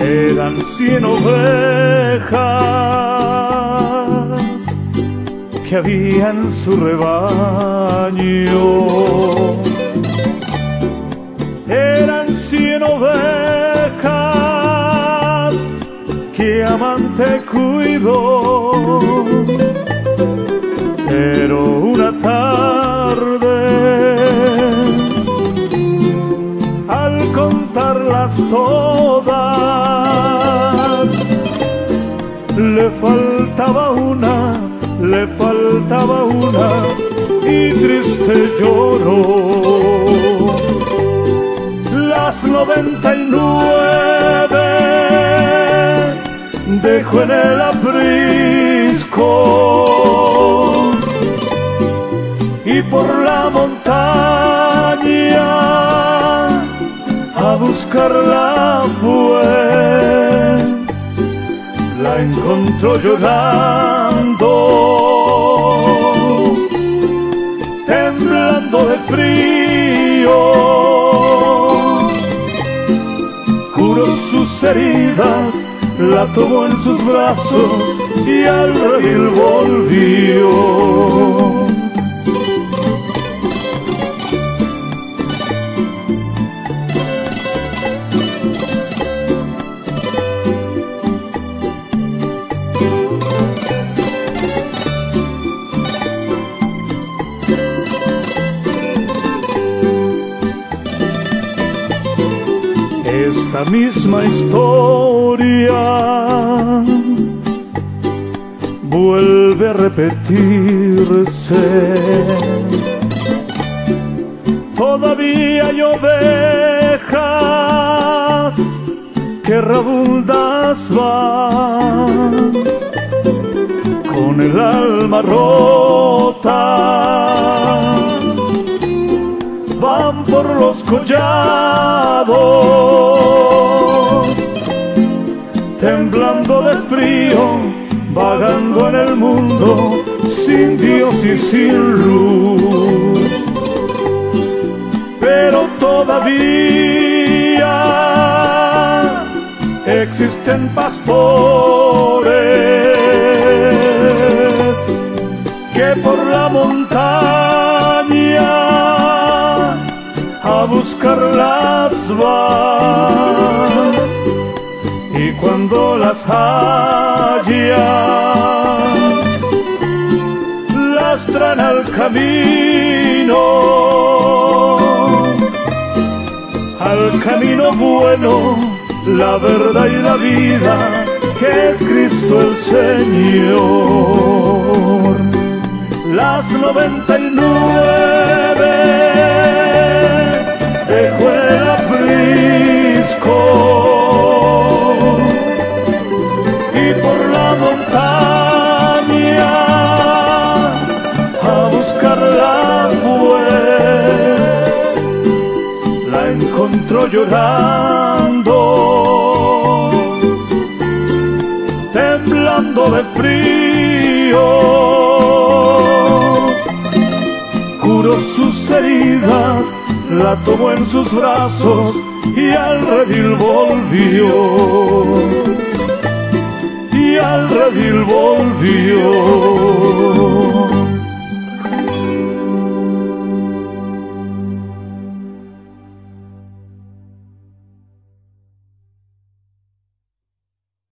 Eran cien ovejas que había en su rebaño. Eran cien ovejas que amante cuidó. Pero una tarde, al contarlas todas, le una, le faltaba una y triste lloró. Las noventa y nueve dejó en el aprisco y por la montaña a buscarla fue. La encontró llorando, de frío. Curó sus heridas, la tomó en sus brazos y al redil volvió. Esta misma historia vuelve a repetirse. Todavía hay ovejas que rabundas van con el alma rota van por los collados, temblando de frío, vagando en el mundo, sin Dios y sin luz. Pero todavía existen pastores que por la montaña a buscarlas van cuando las hallan las traen al camino al camino bueno la verdad y la vida que es Cristo el Señor. Las noventa y nueve llorando, temblando de frío curó sus heridas, la tomó en sus brazos y al redil volvió. Y al redil volvió.